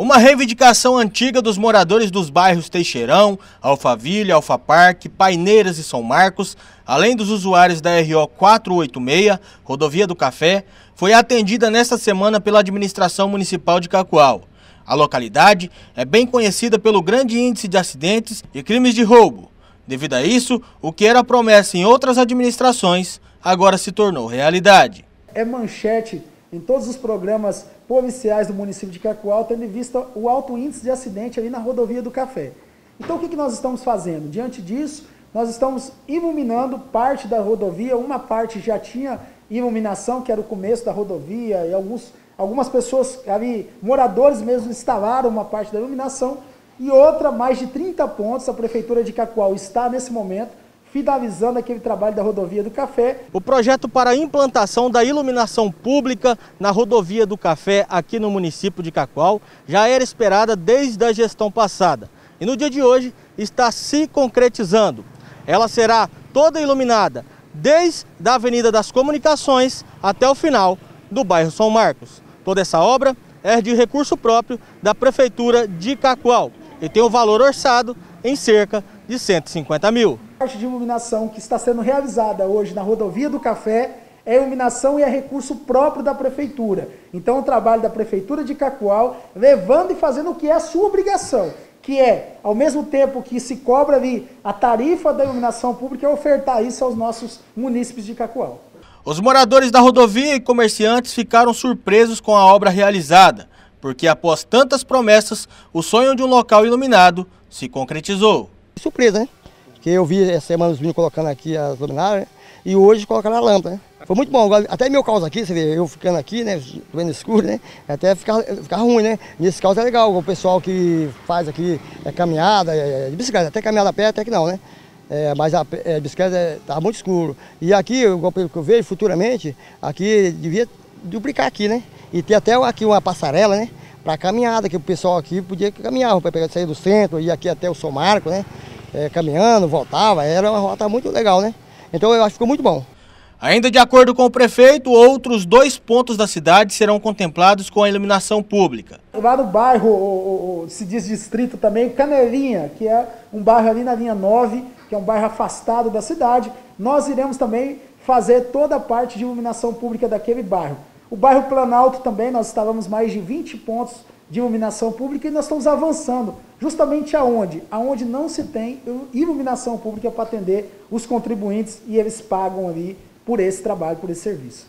Uma reivindicação antiga dos moradores dos bairros Teixeirão, Alphaville, Alfa Parque, Paineiras e São Marcos, além dos usuários da RO 486, Rodovia do Café, foi atendida nesta semana pela administração municipal de Cacoal. A localidade é bem conhecida pelo grande índice de acidentes e crimes de roubo. Devido a isso, o que era promessa em outras administrações agora se tornou realidade. É manchete em todos os programas policiais do município de Cacoal, tendo em vista o alto índice de acidente ali na rodovia do Café. Então o que, que nós estamos fazendo? Diante disso, nós estamos iluminando parte da rodovia, uma parte já tinha iluminação, que era o começo da rodovia, e alguns, algumas pessoas ali, moradores mesmo, instalaram uma parte da iluminação, e outra, mais de 30 pontos, a Prefeitura de Cacoal está nesse momento finalizando aquele trabalho da rodovia do Café. O projeto para a implantação da iluminação pública na rodovia do Café aqui no município de Cacoal já era esperada desde a gestão passada e no dia de hoje está se concretizando. Ela será toda iluminada desde a Avenida das Comunicações até o final do bairro São Marcos. Toda essa obra é de recurso próprio da Prefeitura de Cacoal e tem o um valor orçado em cerca de 150 mil. A parte de iluminação que está sendo realizada hoje na rodovia do Café é iluminação e é recurso próprio da Prefeitura. Então o trabalho da Prefeitura de Cacoal, levando e fazendo o que é a sua obrigação, que é, ao mesmo tempo que se cobra ali a tarifa da iluminação pública, é ofertar isso aos nossos munícipes de Cacoal. Os moradores da rodovia e comerciantes ficaram surpresos com a obra realizada, porque após tantas promessas, o sonho de um local iluminado se concretizou. Surpresa, né? Que eu vi essa semana os meninos colocando aqui as luminárias né? e hoje colocando a lâmpada, né? Foi muito bom. Até meu caos aqui, você vê, eu ficando aqui, né? Vendo escuro, né? Até ficar, ficar ruim, né? Nesse caos é legal. O pessoal que faz aqui é caminhada, é, é de bicicleta, até caminhada a pé, até que não, né? É, mas a, é, bicicleta estava é, muito escuro. E aqui, pelo que eu vejo, futuramente, aqui devia duplicar aqui, né? E ter até aqui uma passarela, né? Para caminhada, que o pessoal aqui podia caminhar, para sair do centro, ir aqui até o São Marco, né? É, caminhando, voltava, era uma rota muito legal, né? Então eu acho que ficou muito bom. Ainda de acordo com o prefeito, outros dois pontos da cidade serão contemplados com a iluminação pública. Lá no bairro, o, o, se diz distrito também, Canelinha, que é um bairro ali na linha 9, que é um bairro afastado da cidade, nós iremos também fazer toda a parte de iluminação pública daquele bairro. O bairro Planalto também, nós estávamos mais de 20 pontos de iluminação pública e nós estamos avançando justamente aonde? Aonde não se tem iluminação pública para atender os contribuintes e eles pagam ali por esse trabalho, por esse serviço.